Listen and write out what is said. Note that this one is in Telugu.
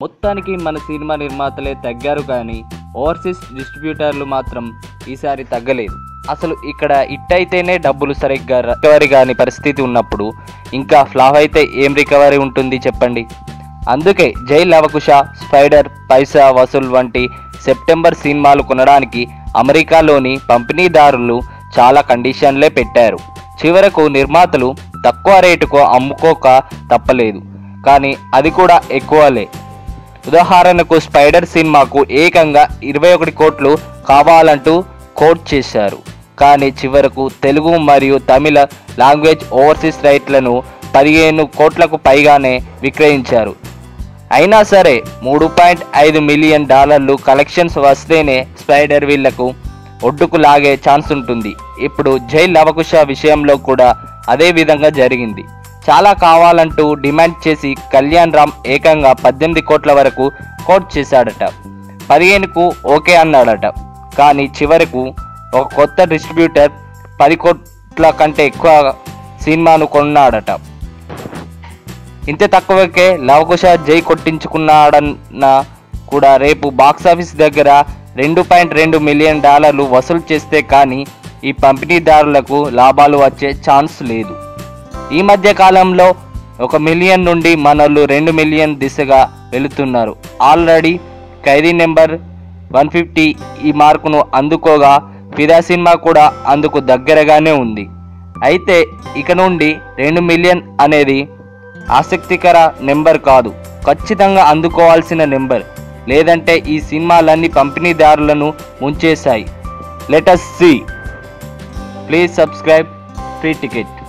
మొత్తానికి మన సినిమా నిర్మాతలే తగ్గారు కానీ ఓవర్సీస్ డిస్ట్రిబ్యూటర్లు మాత్రం ఈసారి తగ్గలేదు. అసలు ఇక్కడ ఇట్టయితేనే డబ్బులు సరిగ్గా రికవరీ కాని పరిస్థితి ఉన్నప్పుడు ఇంకా ఫ్లాప్ అయితే ఏం రికవరీ ఉంటుంది చెప్పండి? అందుకే జై లవకుశ స్పైడర్ పైసా వసూల్ వంటి సెప్టెంబర్ సినిమాలు కొనడానికి అమెరికాలోని పంపిణీదారులు చాలా కండిషన్లే పెట్టారు. చివరకు నిర్మాతలు తక్కువ రేటుకు అమ్ముకోక తప్పలేదు. కానీ అది కూడా ఎక్కువలే. ఉదాహరణకు స్పైడర్ సినిమాకు ఏకంగా ఇరవై ఒకటి కోట్లు కావాలంటూ కోట్ చేశారు. కానీ చివరకు తెలుగు మరియు తమిళ లాంగ్వేజ్ ఓవర్సీస్ రైట్లను పదిహేను కోట్లకు పైగానే విక్రయించారు. అయినా సరే మూడు పాయింట్ ఐదు మిలియన్ డాలర్లు కలెక్షన్స్ వస్తేనే స్పైడర్ వీళ్ళకు ఒడ్డుకు లాగే ఛాన్స్ ఉంటుంది. ఇప్పుడు జై లవకుశ విషయంలో కూడా అదే విధంగా జరిగింది. చాలా కావాలంటూ డిమాండ్ చేసి కళ్యాణ్ రామ్ ఏకంగా పద్దెనిమిది కోట్ల వరకు కోట్ చేశాడట. పదిహేనుకు ఓకే అన్నాడట. కానీ చివరకు ఒక కొత్త డిస్ట్రిబ్యూటర్ పది కోట్ల కంటే ఎక్కువ సినిమాను కొన్నాడట. ఇంత తక్కువకే లవకుశ జై కొట్టించుకున్నాడన్న కూడా రేపు బాక్సాఫీస్ దగ్గర రెండు పాయింట్ రెండు మిలియన్ డాలర్లు వసూలు చేస్తే కానీ ఈ పంపిణీదారులకు లాభాలు వచ్చే ఛాన్స్ లేదు. ఈ మధ్య కాలంలో ఒక మిలియన్ నుండి మనోళ్ళు రెండు మిలియన్ దిశగా వెళుతున్నారు. ఆల్రెడీ ఖైదీ నెంబర్ వన్ ఫిఫ్టీ ఈ మార్కును అందుకోగా ఫిదా సినిమా కూడా అందుకు దగ్గరగానే ఉంది. అయితే ఇక నుండి రెండు మిలియన్ అనేది ఆసక్తికర నెంబర్ కాదు. ఖచ్చితంగా అందుకోవాల్సిన నెంబర్. లేదంటే ఈ సినిమాలన్నీ పంపిణీదారులను ముంచేశాయి. Let us see. Please subscribe free ticket.